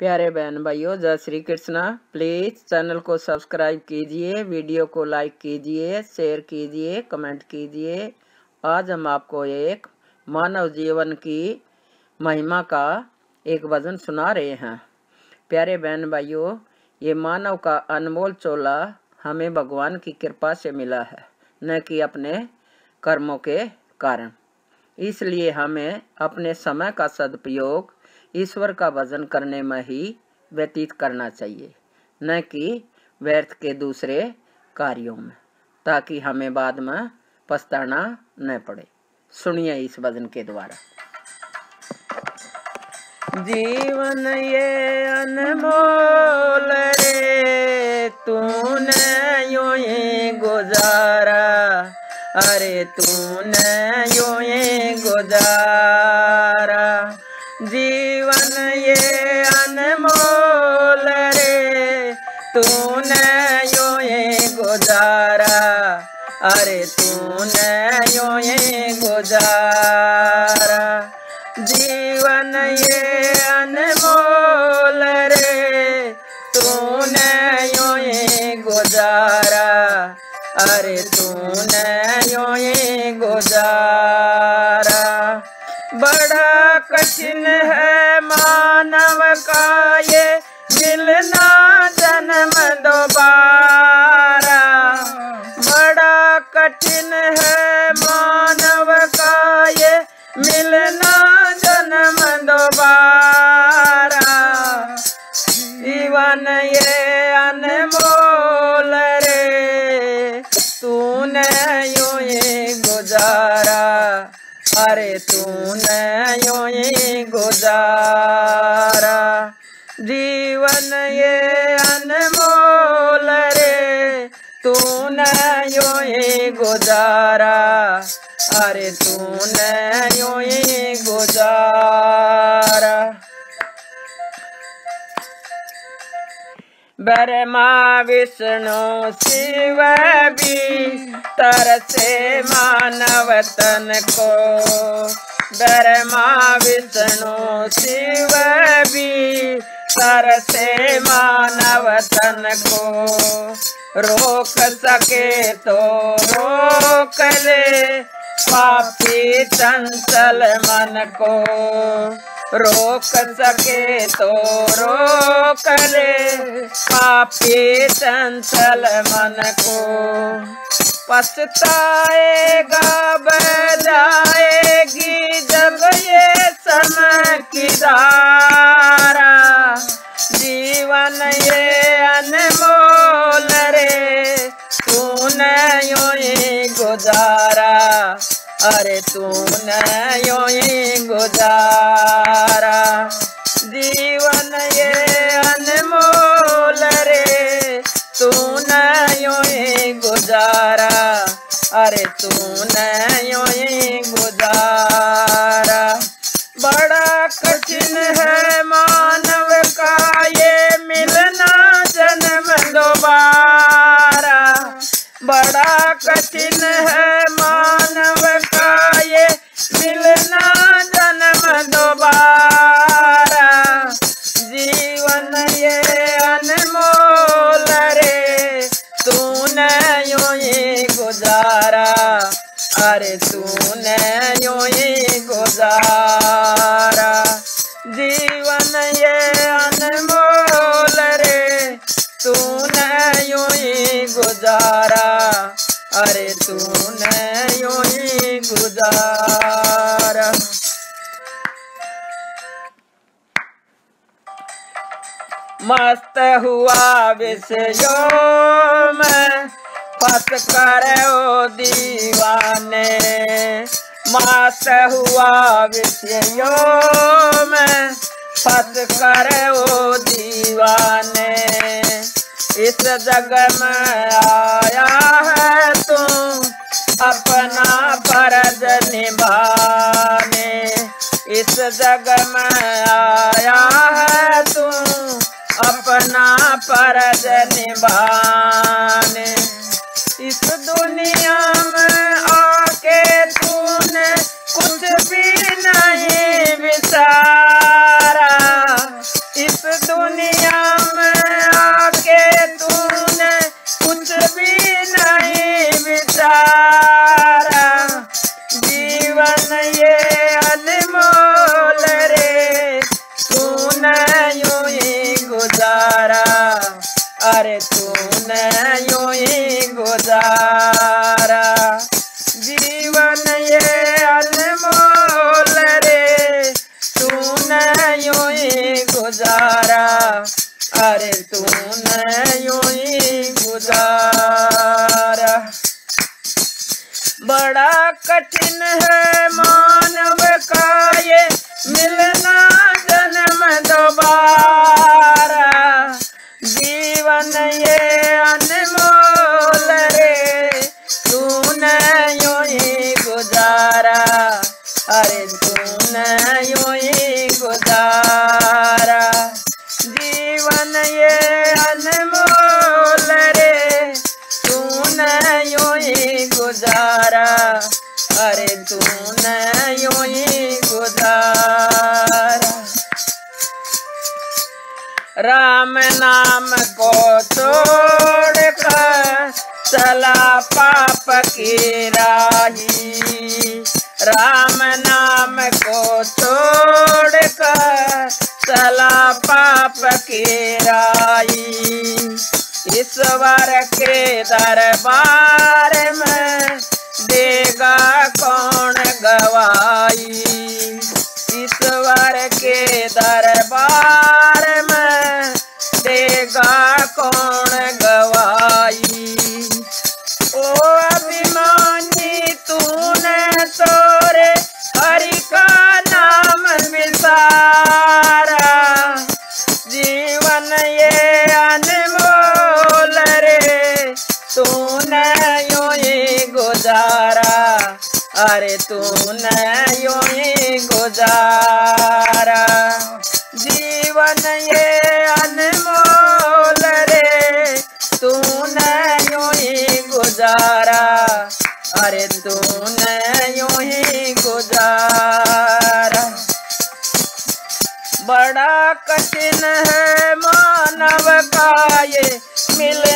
प्यारे बहन भाइयों, जय श्री कृष्णा। प्लीज़ चैनल को सब्सक्राइब कीजिए वीडियो को लाइक कीजिए शेयर कीजिए कमेंट कीजिए। आज हम आपको एक मानव जीवन की महिमा का एक वज़न सुना रहे हैं। प्यारे बहन भाइयों, ये मानव का अनमोल चोला हमें भगवान की कृपा से मिला है, न कि अपने कर्मों के कारण। इसलिए हमें अपने समय का सदुपयोग ईश्वर का भजन करने में ही व्यतीत करना चाहिए, न कि व्यर्थ के दूसरे कार्यों में, ताकि हमें बाद में पछताना न पड़े। सुनिए इस भजन के द्वारा। जीवन ये अनमोल रे, तूने यूँ ही गुजारा। अरे तूने यूँ ही गुजारा। अरे तूने यूँ ही गुजारा। जीवन ये अनमोल रे। तूने यूँ ही गुजारा। अरे तूने यूँ ही गुजारा। बड़ा कठिन है मानव का ये मिलना जन्म दोबारा कठिन है मानव का ये मिलना जन्म दोबारा जीवन ये अनमोल रे, तूने यूँ ही गुजारा। अरे तूने यूँ ही गुजारा। जीवन ये गुजारा। अरे तूने यूँ ही गुजारा। ब्रह्मा विष्णु शिव भी तरसे मानव तन को। ब्रह्मा विष्णु शिव भी तरसे मानव तन को। रोक सके तो रोक ले। पापी चंचल मन को रोक सके तो रोक ले। पापी चंचल मन को पछताएगा, बजाएगी जब ये समय की धारा। जीवन ये अनमोल अरे तूने यो ही गुजारा। जीवन ये अनमोल रे। तूने यो ही गुजारा। अरे तूने यो ही गुजारा। अरे तूने यूँ ही गुजारा। जीवन ये अनमोल रे, तूने यूँ ही गुजारा। अरे तूने यूँ ही गुजारा। मस्त हुआ विषयों में फंस कर दीवाने। मस्त हुआ विषयों में फंस कर दीवाने। इस जग में आया है तू, अपना फ़र्ज़ निभाने। इस जग में आया है तू, अपना फ़र्ज़ निभाने। इस दुनिया में यूँ गुजारा। अरे तूने यो गुजारा। बड़ा कठिन है मानव का ये मिलना जन्म दोबारा। तूने यूँ राम नाम को छोड़ कर चला पाप की राही। राम नाम को छोड़ कर चला पाप की राही। ईश्वर के दरबार में देगा कौन गवाई ईश्वर के दरबार में देगा कौन गुजारा जीवन ये अनमोल रे, तूने यूँ ही गुजारा। अरे तूने यूँ ही गुजारा। बड़ा कठिन है मानव का ये मिलना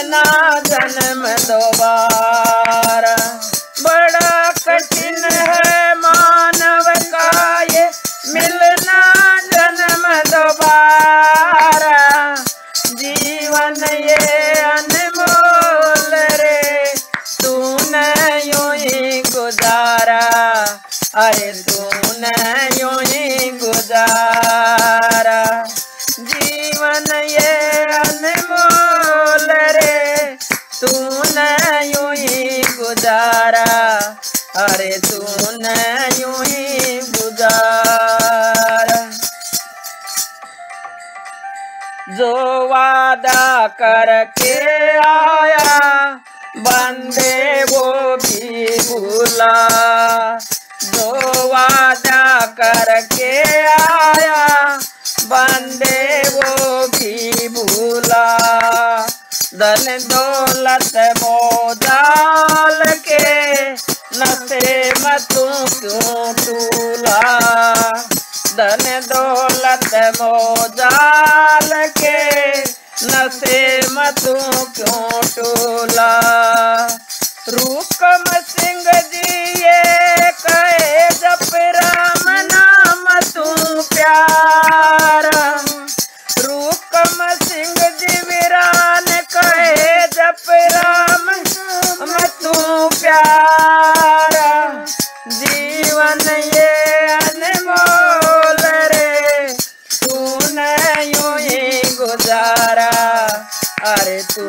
गुजारा अरे तूने यूँ ही गुजारा। जीवन ये अनमोल रे। तूने यूँ ही गुजारा। अरे तूने यूँ ही गुजारा। जो वादा करके आया बंदे वो भी भूला। जो वादा करके आया। बंदे वो भी भूला। धन दौलत मोजाल के नशे मतू क्यों टूला? धन दौलत मोजाल के नशे मतू क्यों टोला? रूकम सिंह जी ये कहे जप राम नाम तू प्यारा। रूकम सिंह जी वीरान कहे जप राम नाम तू प्यारा। जीवन ये अनमोल रे तूने यूँ ही गुजारा। अरे तू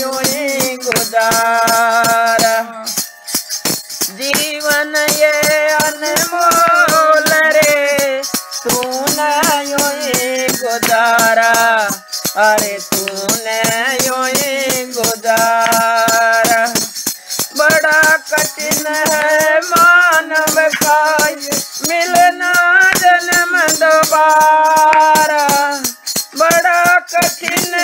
यूँ ही गुजारा जीवन ये अनमोल रे तू यूँ ही गुजारा अरे तू यूँ ही गुजारा बड़ा कठिन है मानव का मिलना जन्म दोबारा बड़ा कठिन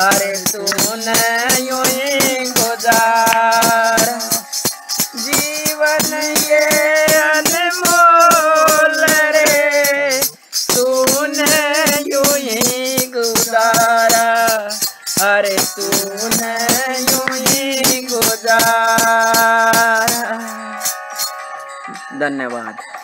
अरे तू यूँ ही गुजारा। जीवन ये अनमोल रे। तू यूँ ही गुजारा। अरे तू नो ही गुजारा। धन्यवाद।